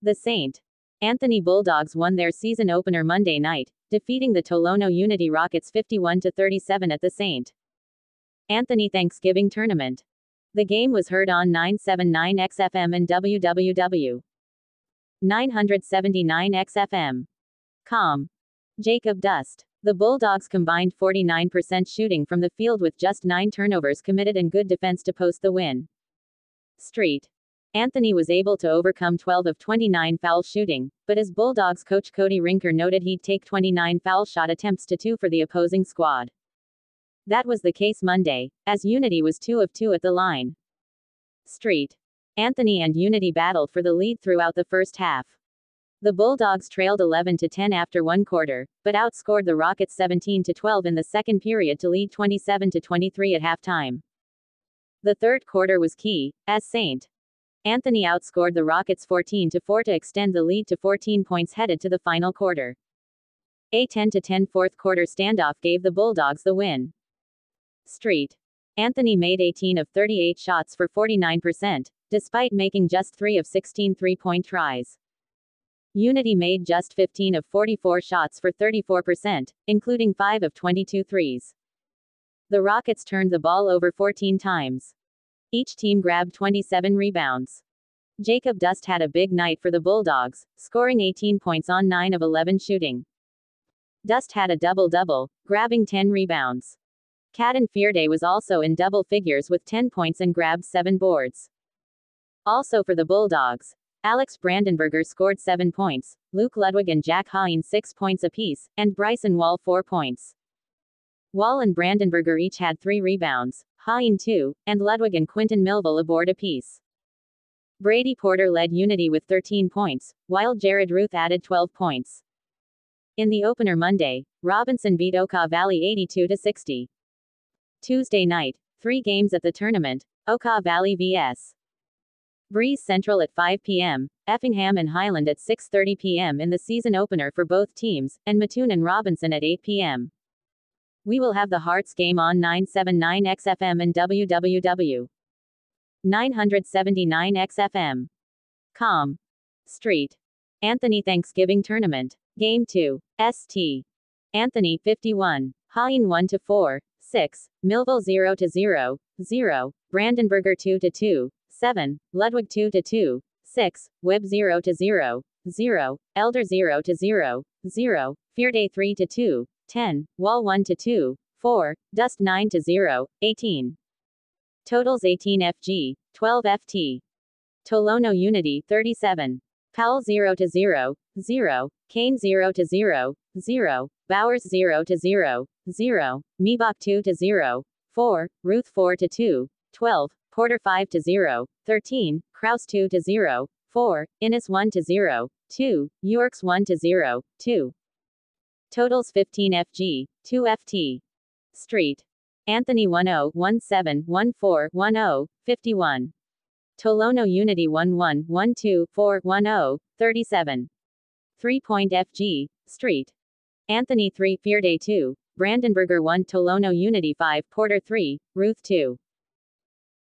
The Saint. Anthony Bulldogs won their season opener Monday night, defeating the Tolono Unity Rockets 51 37 at the Saint. Anthony Thanksgiving Tournament. The game was heard on 979XFM and WWW. 979XFM. Com. Jacob Dust. The Bulldogs combined 49% shooting from the field with just 9 turnovers committed and good defense to post the win. Street. Anthony was able to overcome 12 of 29 foul shooting, but as Bulldogs coach Cody Rinker noted he'd take 29 foul shot attempts to 2 for the opposing squad. That was the case Monday, as Unity was 2 of 2 at the line. Street. Anthony and Unity battled for the lead throughout the first half. The Bulldogs trailed 11 to 10 after one quarter, but outscored the Rockets 17 to 12 in the second period to lead 27 to 23 at halftime. The third quarter was key, as St. Anthony outscored the Rockets 14 to 4 to extend the lead to 14 points headed to the final quarter. A 10 to 10 fourth quarter standoff gave the Bulldogs the win. Street. Anthony made 18 of 38 shots for 49%, despite making just 3 of 16 three point tries. Unity made just 15 of 44 shots for 34%, including 5 of 22 threes. The Rockets turned the ball over 14 times. Each team grabbed 27 rebounds. Jacob Dust had a big night for the Bulldogs, scoring 18 points on 9 of 11 shooting. Dust had a double double, grabbing 10 rebounds. Caden Fearday was also in double figures with 10 points and grabbed 7 boards. Also for the Bulldogs, Alex Brandenberger scored 7 points, Luke Ludwig and Jack Hine 6 points apiece, and Bryson Wall 4 points. Wall and Brandenberger each had 3 rebounds, Hine 2, and Ludwig and Quinton Millville aboard apiece. Brady Porter led Unity with 13 points, while Jared Ruth added 12 points. In the opener Monday, Robinson beat Okaw Valley 82 60. Tuesday night, three games at the tournament, Okaw Valley vs. Breese Central at 5 p.m., Effingham and Highland at 6:30 p.m. in the season opener for both teams, and Mattoon and Robinson at 8 p.m. We will have the Hearts game on 979 XFM and WWW. 979 XFM. Com. Street. Anthony Thanksgiving Tournament. Game 2. ST. Anthony 51. Hine 1 to 4. 6, Millville 0 to 0, 0, Brandenburger 2 to 2, 7, Ludwig 2 to 2, 6, Webb 0 to 0, 0, Elder 0 to 0, 0, Fearday 3 to 2, 10, Wall 1 to 2, 4, Dust 9 to 0, 18. Totals 18 FG, 12 FT. Tolono Unity 37. Powell 0 to 0, 0, Kane 0 to 0, 0, Bowers 0 to 0, 0, Mebach 2 to 0, 4, Ruth 4 to 2, 12, Porter 5 to 0, 13, Kraus 2 to 0, 4, Innes 1 to 0, 2, Yorks 1 to 0, 2. Totals 15 FG, 2 FT. Street. Anthony 10, 17, 14, 10, 51. Tolono Unity 11, 12, 4, 10, 37. 3 Point FG, Street. Anthony 3, Fearday 2, Brandenburger 1, Tolono Unity 5, Porter 3, Ruth 2.